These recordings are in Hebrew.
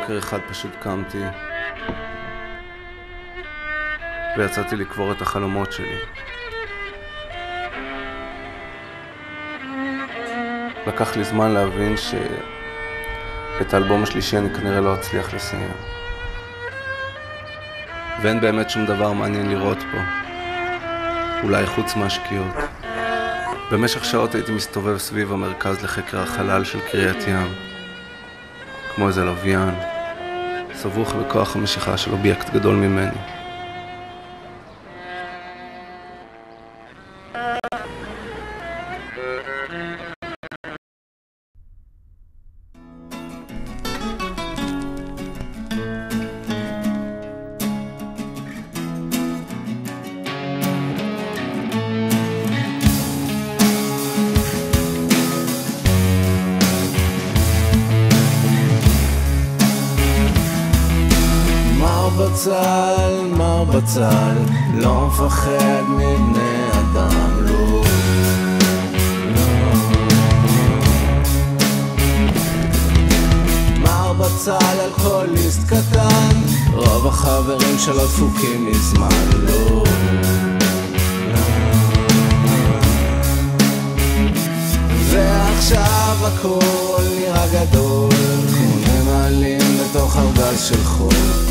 בוקר אחד פשוט קמתי ויצאתי לקבור את החלומות שלי. לקח לי זמן להבין שאת האלבום השלישי אני כנראה לא אצליח לסיים. ואין באמת שום דבר מעניין לראות פה. אולי חוץ מהשקיעות. במשך שעות הייתי מסתובב סביב המרכז לחקר החלל של קריית ים. כמו איזה לוויין, סבוך בכוח המשיכה של אובייקט גדול ממני. בצל, מר בצל, לא מפחד מבני אדם, לא. מר בצל, אלכוהוליסט קטן, רוב החברים שלו דפוקים מזמן, לא. ועכשיו הכל נראה גדול, כמו נמלים בתוך ארגז של חול.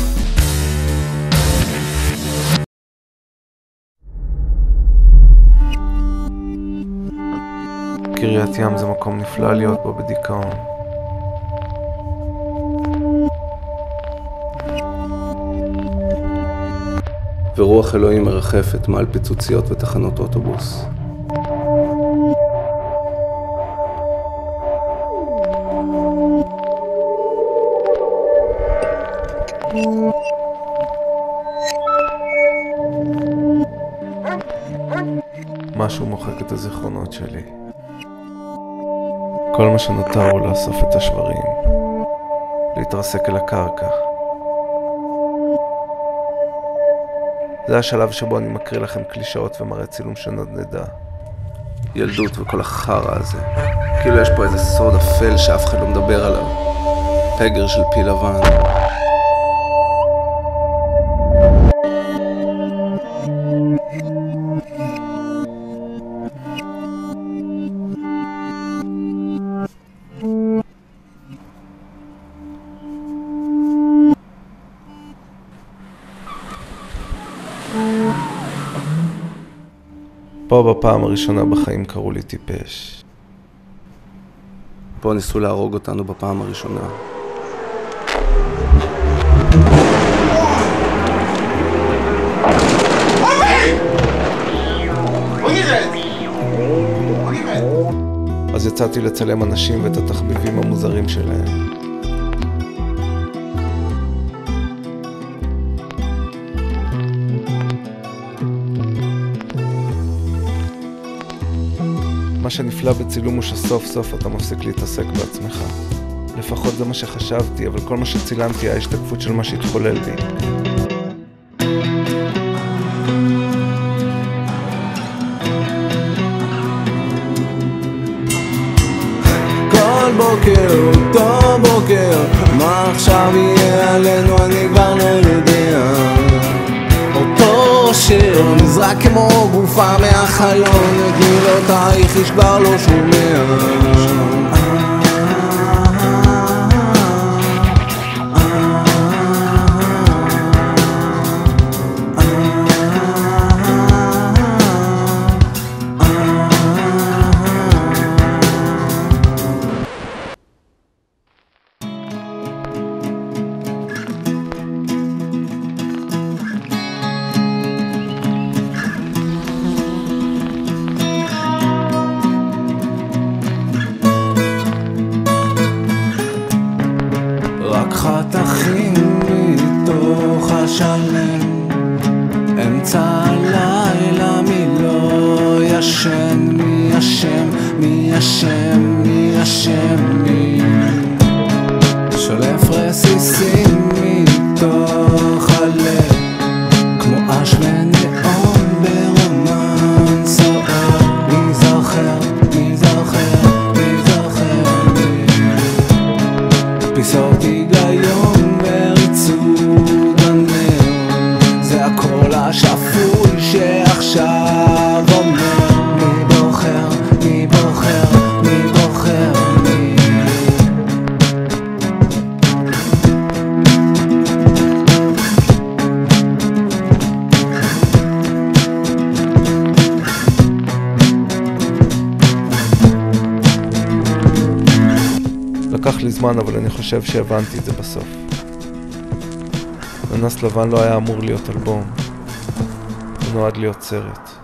קריית ים זה מקום נפלא להיות בו בדיכאון. ורוח אלוהים מרחפת מעל פיצוציות ותחנות אוטובוס. משהו מוחק את הזיכרונות שלי. כל מה שנותר הוא לאסוף את השברים, להתרסק אל הקרקע. זה השלב שבו אני מקריא לכם קלישאות ומראה צילום של נדנדה. ילדות וכל החרא הזה. כאילו יש פה איזה סוד אפל שאף אחד לא מדבר עליו. פגר של פיל לבן. פה בפעם הראשונה בחיים קראו לי טיפש. פה ניסו להרוג אותנו בפעם הראשונה. אז יצאתי לצלם אנשים ואת התחביבים המוזרים שלהם. שנפלא בצילום הוא שסוף סוף אתה מפסיק להתעסק בעצמך. לפחות זה מה שחשבתי, אבל כל מה שצילמתי היה השתקפות של מה שהתחולל בי. כל בוקר, אותו בוקר, מה עכשיו יהיה שיר נזרק כמו גופה מהחלון, את מילותייך איש כבר לא שומע. רק חתכים מתוך השלם. אמצע הלילה מי לא ישן? מי אשם מי אשם מי אשם מי? שולף רסיסים זמן, אבל אני חושב שהבנתי את זה בסוף. אננס לבן לא היה אמור להיות אלבום, הוא נועד להיות סרט.